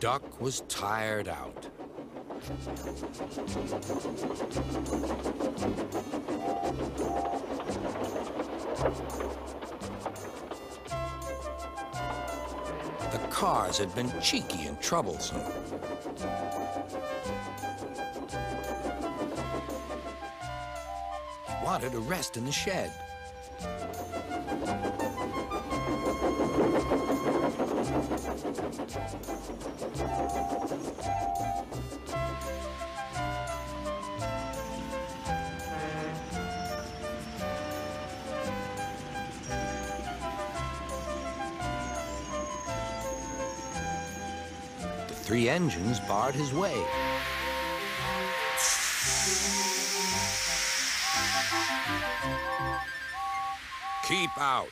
duck was tired out. The cars had been cheeky and troublesome. He wanted a rest in the shed. Three engines barred his way. Keep out.